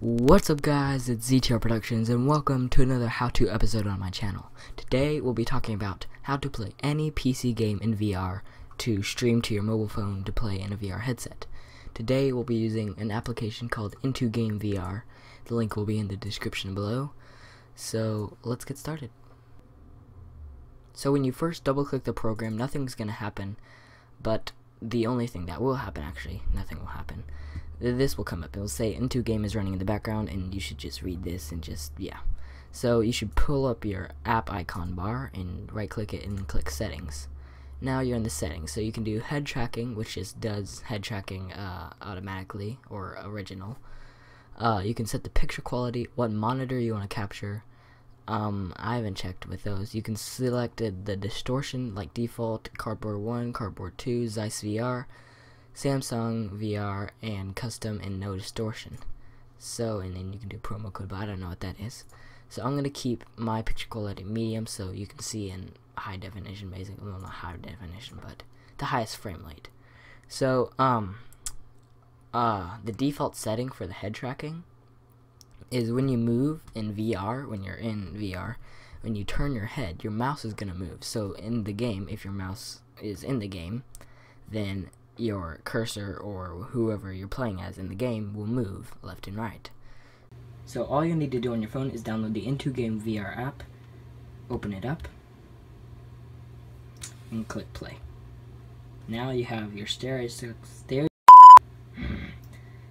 What's up guys, it's ZTR Productions and welcome to another how-to episode on my channel. Today we'll be talking about how to play any PC game in VR to stream to your mobile phone to play in a VR headset. Today we'll be using an application called IntuGame VR. The link will be in the description below. So let's get started. So when you first double click the program, nothing's going to happen, but the only thing that will happen actually, nothing will happen. This will come up. It'll say IntuGame is running in the background and you should just read this and just yeah. So you should pull up your app icon bar and right click it and click settings. Now you're in the settings, so you can do head tracking, which just does head tracking uh, automatically or original. Uh, you can set the picture quality, what monitor you want to capture, um, I haven't checked with those. You can select the distortion like default, Cardboard 1, Cardboard 2, Zeiss VR, Samsung VR, and custom and no distortion. So, and then you can do promo code, but I don't know what that is. So I'm going to keep my picture quality medium so you can see in high definition, basically. Well, not high definition, but the highest frame rate. So, um, uh, the default setting for the head tracking is when you move in VR, when you're in VR, when you turn your head, your mouse is going to move. So in the game, if your mouse is in the game, then your cursor or whoever you're playing as in the game will move left and right. So all you need to do on your phone is download the IntuGame VR app, open it up, and click play. Now you have your stereo, stereo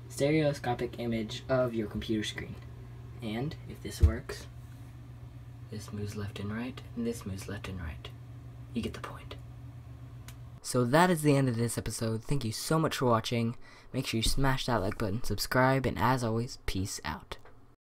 stereoscopic image of your computer screen. And if this works, this moves left and right, and this moves left and right. You get the point. So that is the end of this episode. Thank you so much for watching. Make sure you smash that like button, subscribe, and as always, peace out.